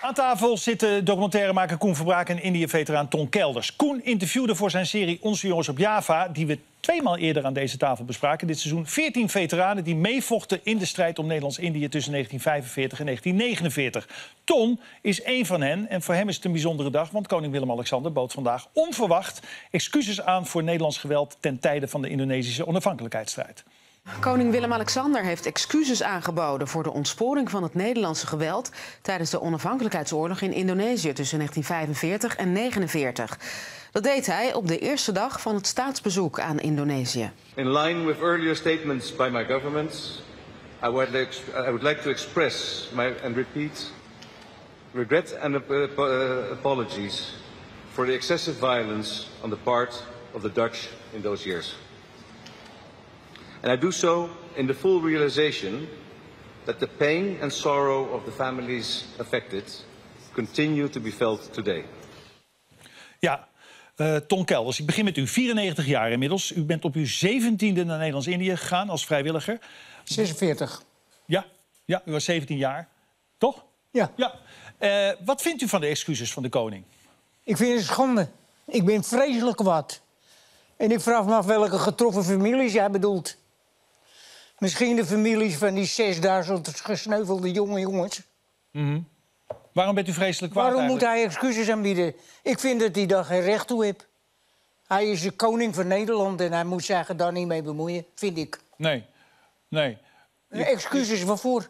Aan tafel zitten documentairemaker Koen Verbraak en Indië-veteraan Ton Kelders. Koen interviewde voor zijn serie Onze Jongens op Java... die we tweemaal eerder aan deze tafel bespraken dit seizoen... 14 veteranen die meevochten in de strijd om Nederlands-Indië... tussen 1945 en 1949. Ton is één van hen en voor hem is het een bijzondere dag... want koning Willem-Alexander bood vandaag onverwacht... excuses aan voor Nederlands geweld... ten tijde van de Indonesische onafhankelijkheidsstrijd. Koning Willem-Alexander heeft excuses aangeboden voor de ontsporing van het Nederlandse geweld tijdens de onafhankelijkheidsoorlog in Indonesië tussen 1945 en 1949. Dat deed hij op de eerste dag van het staatsbezoek aan Indonesië. In line with earlier statements by my government, I would like, I would like to express my, and repeat regret and uh, apologies for the excessive violence on the part of the Dutch in those years. And I do so in the full realization that the pain and sorrow of the families affected continue to be felt today. Ja, uh, Ton Kelders, ik begin met u. 94 jaar inmiddels. U bent op uw 17e naar Nederlands-Indië gegaan als vrijwilliger. 46. Ja, ja, u was 17 jaar. Toch? Ja. ja. Uh, wat vindt u van de excuses van de koning? Ik vind het schande. Ik ben vreselijk wat. En ik vraag me af welke getroffen families jij bedoelt. Misschien de families van die 6000 gesneuvelde jonge jongens. Mm -hmm. Waarom bent u vreselijk kwaad Waarom eigenlijk? moet hij excuses aanbieden? Ik vind dat hij daar geen recht toe heeft. Hij is de koning van Nederland en hij moet zich daar niet mee bemoeien, vind ik. Nee, nee. Excuses waarvoor?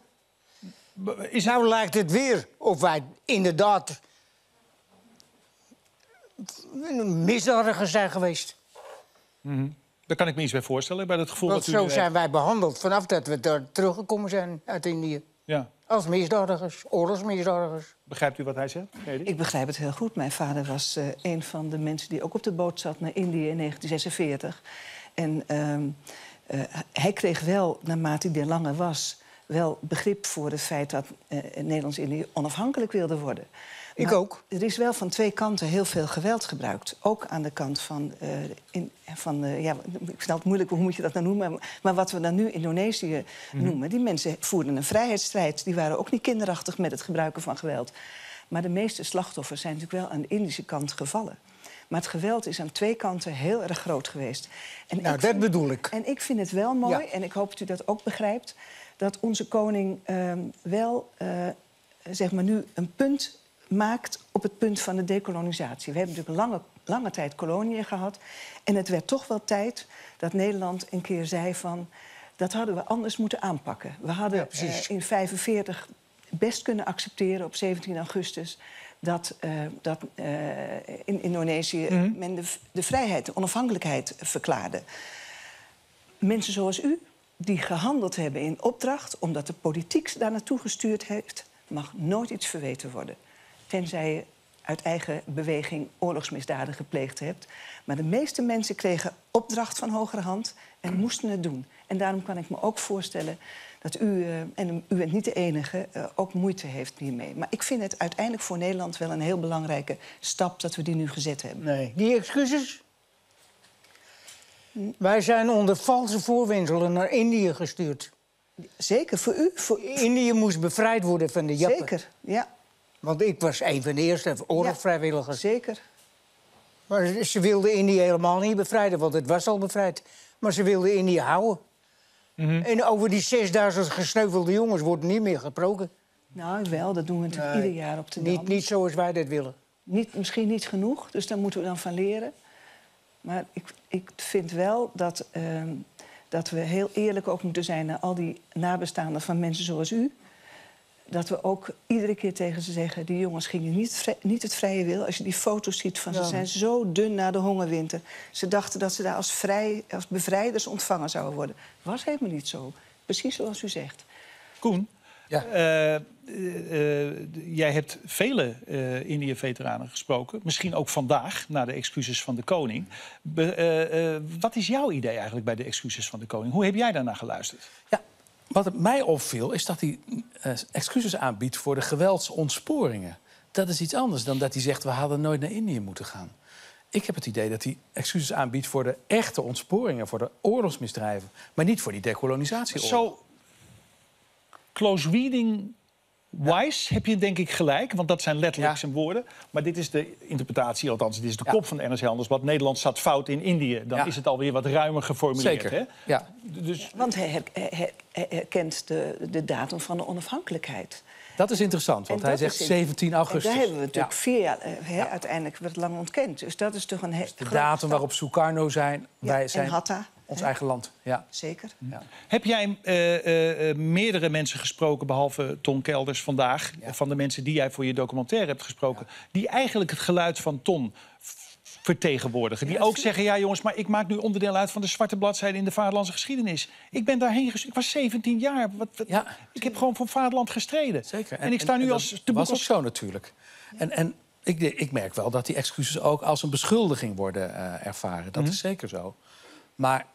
Is... Nou lijkt het weer of wij inderdaad misdadigers zijn geweest. Mm -hmm. Daar kan ik me iets bij voorstellen, bij het gevoel Want dat u zo zijn wij behandeld vanaf dat we daar teruggekomen zijn uit Indië. Ja. Als misdadigers, oorlogsmisdadigers. Begrijpt u wat hij zegt? Ik begrijp het heel goed. Mijn vader was uh, een van de mensen die ook op de boot zat naar Indië in 1946. En uh, uh, hij kreeg wel, naarmate hij er langer was, wel begrip voor het feit dat uh, Nederlands-Indië onafhankelijk wilde worden. Ik maar ook. Er is wel van twee kanten heel veel geweld gebruikt. Ook aan de kant van. Uh, in, van uh, ja, ik snap het moeilijk, hoe moet je dat nou noemen? Maar, maar wat we dan nu Indonesië mm. noemen. Die mensen voerden een vrijheidsstrijd. Die waren ook niet kinderachtig met het gebruiken van geweld. Maar de meeste slachtoffers zijn natuurlijk wel aan de Indische kant gevallen. Maar het geweld is aan twee kanten heel erg groot geweest. En nou, dat vind, bedoel ik. En ik vind het wel mooi, Ja. en ik hoop dat u dat ook begrijpt... dat onze koning uh, wel, zeg maar nu, een punt maakt op het punt van de dekolonisatie. We hebben natuurlijk lange, lange tijd koloniën gehad. En het werd toch wel tijd dat Nederland een keer zei van... dat hadden we anders moeten aanpakken. We hadden Ja, uh, in 1945 best kunnen accepteren op 17 augustus... dat, uh, dat uh, in Indonesië Mhm. men de, de, vrijheid, de onafhankelijkheid verklaarde. Mensen zoals u, die gehandeld hebben in opdracht... omdat de politiek daar naartoe gestuurd heeft... mag nooit iets verweten worden tenzij je uit eigen beweging oorlogsmisdaden gepleegd hebt. Maar de meeste mensen kregen opdracht van hogere hand en moesten het doen. En daarom kan ik me ook voorstellen dat u, uh, en u bent niet de enige, uh, ook moeite heeft hiermee. Maar ik vind het uiteindelijk voor Nederland wel een heel belangrijke stap dat we die nu gezet hebben. Nee. Die excuses? Wij zijn onder valse voorwendselen naar Indië gestuurd. Zeker, voor u? Voor... Indië moest bevrijd worden van de Jappen. Zeker, ja. Want ik was een van de eerste oorlogsvrijwilligers. Zeker. Maar ze wilden Indië helemaal niet bevrijden, want het was al bevrijd. Maar ze wilden Indië houden. Mhm. En over die 6000 gesneuvelde jongens wordt niet meer gesproken. Nou, wel, dat doen we natuurlijk Nee, ieder jaar op de Niet, Dam. niet zoals wij dat willen. Niet, misschien niet genoeg, dus daar moeten we dan van leren. Maar ik, ik vind wel dat, ehm, dat we heel eerlijk ook moeten zijn naar al die nabestaanden van mensen zoals u. Dat we ook iedere keer tegen ze zeggen: die jongens gingen niet, niet het vrije wil. Als je die foto's ziet van ze zijn zo dun na de hongerwinter. Ze dachten dat ze daar als, vrij, als bevrijders ontvangen zouden worden. Was helemaal niet zo. Precies zoals u zegt. Koen, Ja. eh, eh, jij hebt vele eh Indië-veteranen gesproken. Misschien ook vandaag, na de excuses van de koning. Be- wat is jouw idee eigenlijk bij de excuses van de koning? Hoe heb jij daarnaar geluisterd? Ja, wat mij opviel is dat hij eh, excuses aanbiedt voor de geweldsontsporingen. Dat is iets anders dan dat hij zegt we hadden nooit naar Indië moeten gaan. Ik heb het idee dat hij excuses aanbiedt voor de echte ontsporingen, voor de oorlogsmisdrijven, maar niet voor die decolonisatieoorlog. Zo close reading Wise heb je denk ik gelijk, want dat zijn letterlijk Ja. zijn woorden. Maar dit is de interpretatie, althans, dit is de kop van de NRC Handelsblad. Nederland zat fout in Indië. Dan Ja. is het alweer wat ruimer geformuleerd. Zeker. Hè? Ja. Dus Want hij, her- hij- hij herkent de, de datum van de onafhankelijkheid. Dat is interessant, want En hij zegt is in- 17 augustus. En daar hebben we natuurlijk Ja. vier jaar... eh, hè, Uiteindelijk werd het lang ontkend. Dus dat is toch een he- De datum stap. waarop Sukarno zijn, Ja, wij en zijn Hatta, ons eigen land. Ja. Zeker. Heb jij eh, eh, eh, meerdere mensen gesproken, behalve Ton Kelders vandaag... van de mensen die jij voor je documentaire hebt gesproken... die eigenlijk het geluid van Ton vertegenwoordigen. Die ook zeggen, ja jongens, maar ik maak nu onderdeel uit... van de zwarte bladzijde in de vaderlandse geschiedenis. Ik ben daarheen ges- Ik was 17 jaar. Wat, wat- Ja. Ik heb gewoon voor vaderland gestreden. Zeker. En, ik sta nu dat als... te was ook als zo natuurlijk. En, en ik, ik merk wel dat die excuses ook als een beschuldiging worden eh, ervaren. Dat is zeker zo. Maar...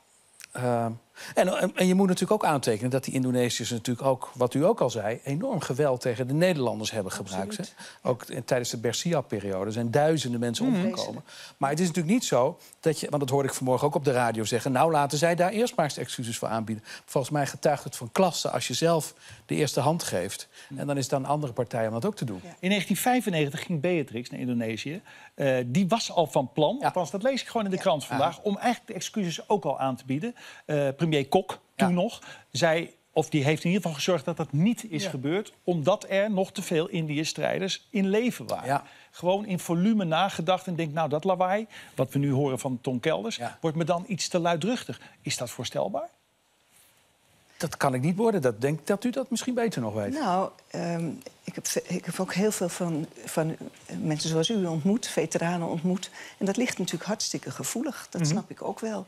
um, en, en, je moet natuurlijk ook aantekenen dat die Indonesiërs natuurlijk ook, wat u ook al zei, enorm geweld tegen de Nederlanders hebben gebruikt. Hè? Ook tijdens de Bersia-periode zijn duizenden mensen omgekomen. Maar het is natuurlijk niet zo dat je, want dat hoorde ik vanmorgen ook op de radio zeggen, nou laten zij daar eerst maar eens excuses voor aanbieden. Volgens mij getuigt het van klasse als je zelf de eerste hand geeft. En dan is het aan andere partijen om dat ook te doen. In 1995 ging Beatrix naar Indonesië. Eh, die was al van plan, Ja. althans dat lees ik gewoon in de krant vandaag... om eigenlijk de excuses ook al aan te bieden. Eh, premier Kok, toen Ja. nog, zei... of die heeft in ieder geval gezorgd dat dat niet is Ja. gebeurd... omdat er nog te veel Indië-strijders in leven waren. Ja. Gewoon in volume nagedacht en denk... nou, dat lawaai, wat we nu horen van Ton Kelders... Ja. wordt me dan iets te luidruchtig. Is dat voorstelbaar? Dat kan ik niet worden. Dat denk dat u dat misschien beter nog weet. Nou, ehm, ik, heb, ik heb ook heel veel van, van mensen zoals u ontmoet, veteranen ontmoet. En dat ligt natuurlijk hartstikke gevoelig. Dat snap ik ook wel.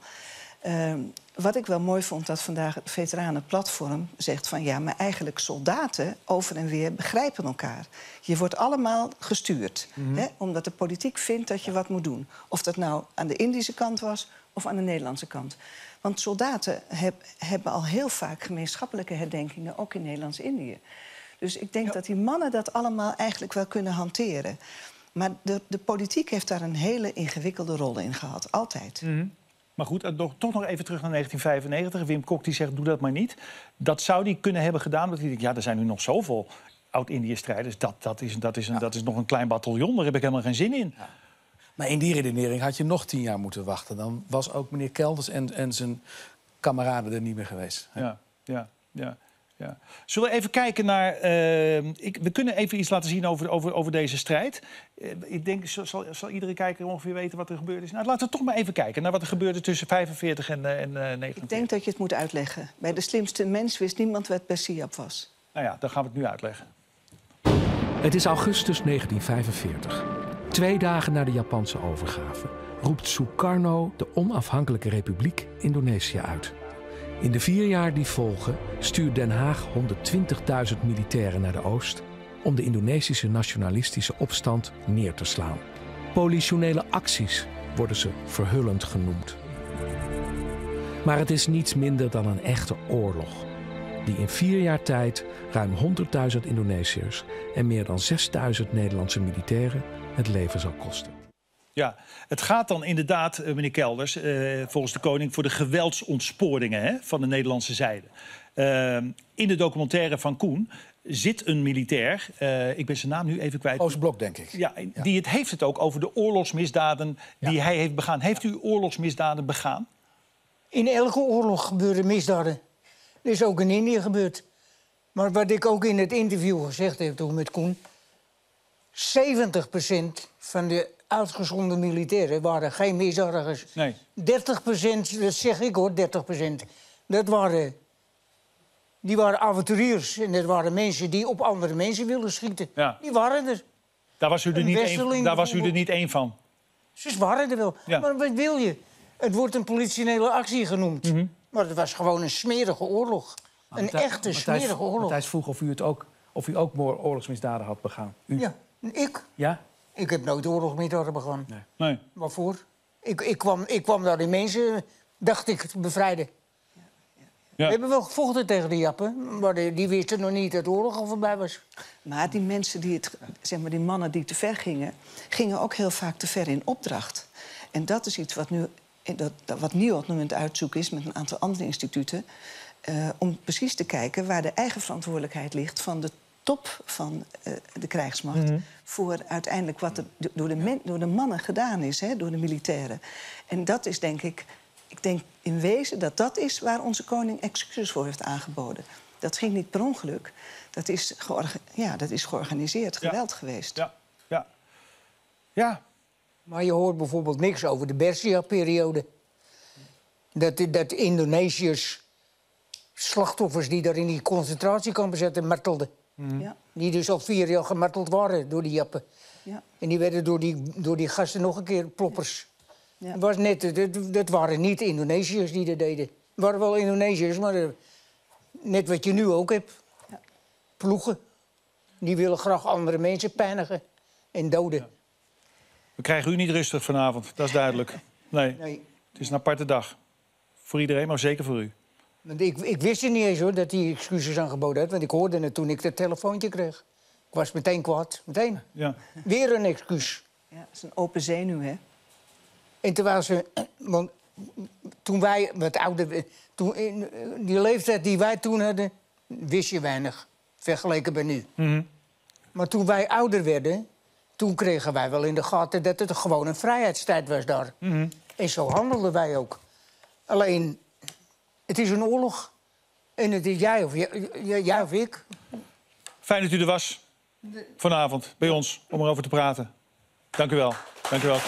Ehm, wat ik wel mooi vond, dat vandaag het veteranenplatform zegt van... ja, maar eigenlijk soldaten over en weer begrijpen elkaar. Je wordt allemaal gestuurd, hè, omdat de politiek vindt dat je wat moet doen. Of dat nou aan de Indische kant was of aan de Nederlandse kant. Want soldaten heb- hebben al heel vaak gemeenschappelijke herdenkingen... ook in Nederlands-Indië. Dus ik denk dat die mannen dat allemaal eigenlijk wel kunnen hanteren. Maar de, de politiek heeft daar een hele ingewikkelde rol in gehad, altijd. Maar goed, toch nog even terug naar 1995. Wim Kok die zegt, doe dat maar niet. Dat zou hij kunnen hebben gedaan. omdat hij denkt, ja, er zijn nu nog zoveel oud-Indië-strijders. Dat, dat, is, dat, is een, dat is nog een klein bataljon, daar heb ik helemaal geen zin in. Maar in die redenering had je nog tien jaar moeten wachten. Dan was ook meneer Kelders en, en zijn kameraden er niet meer geweest. Ja, ja, ja. Ja. Zullen we even kijken naar... eh, ik, we kunnen even iets laten zien over, over, over deze strijd. Eh, ik denk, zal, zal, zal iedere kijker ongeveer weten wat er gebeurd is? Nou, laten we toch maar even kijken naar wat er gebeurde tussen 45 en, en 49. Ik denk dat je het moet uitleggen. Bij de slimste mens wist niemand wat Bersiap was. Nou ja, dan gaan we het nu uitleggen. Het is augustus 1945. Twee dagen na de Japanse overgave roept Sukarno de onafhankelijke republiek Indonesië uit. In de vier jaar die volgen stuurt Den Haag 120.000 militairen naar de oost om de Indonesische nationalistische opstand neer te slaan. Politionele acties worden ze verhullend genoemd. Maar het is niets minder dan een echte oorlog die in vier jaar tijd ruim 100.000 Indonesiërs en meer dan 6.000 Nederlandse militairen het leven zal kosten. Ja, het gaat dan inderdaad, eh, meneer Kelders, eh, volgens de koning... voor de geweldsontsporingen hè, van de Nederlandse zijde. Eh, in de documentaire van Koen zit een militair, eh, ik ben zijn naam nu even kwijt... Oostblok, denk ik. Ja, die het heeft het ook over de oorlogsmisdaden die hij heeft begaan. Heeft u oorlogsmisdaden begaan? In elke oorlog gebeuren misdaden. Dat is ook in Indië gebeurd. Maar wat ik ook in het interview gezegd heb toen met Koen... 70% van de uitgezonden militairen waren geen misdadigers. Nee. 30%, dat zeg ik hoor, 30%. Dat waren, die waren avonturiers. En dat waren mensen die op andere mensen wilden schieten. Ja. Die waren er. Daar was u er Een niet één, Wesseling daar was u er niet één van. Ze waren er wel. Ja. Maar wat wil je? Het wordt een politionele actie genoemd. Mhm. Maar het was gewoon een smerige oorlog. Maar een echte Matthijs- smerige oorlog. Matthijs vroeg of u, het ook, of u ook oorlogsmisdaden had begaan. U? Ja, ik? Ja? Ik heb nooit oorlogsmisdaden begaan. Nee. Waarvoor? Ik, ik, kwam, ik kwam daar die mensen, dacht ik, te bevrijden. Ja. We hebben wel gevochten tegen de Jappen, maar die, die wisten nog niet dat de oorlog al voorbij was. Maar die mensen die het, zeg maar die mannen die te ver gingen, gingen ook heel vaak te ver in opdracht. En dat is iets wat nu, dat, dat- wat Niot nu aan het uitzoeken is met een aantal andere instituten. eh, om precies te kijken waar de eigen verantwoordelijkheid ligt van de top van eh, de krijgsmacht... voor uiteindelijk wat er do- door de, men- door de mannen gedaan is, hè, door de militairen. En dat is denk ik... Ik denk in wezen dat dat is waar onze koning excuses voor heeft aangeboden. Dat ging niet per ongeluk. Dat is, georga- ja, dat is georganiseerd Ja. geweld geweest. Ja, ja. Ja, Maar je hoort bijvoorbeeld niks over de Bersia-periode. Dat, dat Indonesiërs slachtoffers die daar in die concentratiekampen zaten martelden. Ja, Die dus al vier jaar gemarteld waren door die jappen. ja, En die werden door die, door die gasten nog een keer ploppers. Ja. Het Was net, dat, dat waren niet Indonesiërs die dat deden. Het waren wel Indonesiërs, maar eh, net wat je nu ook hebt. Ja. Ploegen. Die willen graag andere mensen pijnigen en doden. we krijgen u niet rustig vanavond, dat is duidelijk. Nee, Nee. het is een aparte dag. Voor iedereen, maar zeker voor u. Want ik, ik wist er niet eens hoor, dat hij excuses aangeboden had. Want ik hoorde het toen ik dat telefoontje kreeg. Ik was meteen kwaad. Meteen. Ja. Weer een excuus. ja. Het is een open zenuw, hè? En terwijl ze... Want toen wij wat ouder... Toen, in die leeftijd die wij toen hadden, wist je weinig. Vergeleken bij nu. Maar toen wij ouder werden, toen kregen wij wel in de gaten... dat het gewoon een vrijheidstijd was daar. En zo handelden wij ook. Alleen, het is een oorlog. En het is jij of, jij, jij of ik. Fijn dat u er was vanavond bij ons om erover te praten. Dank u wel. Dank u wel.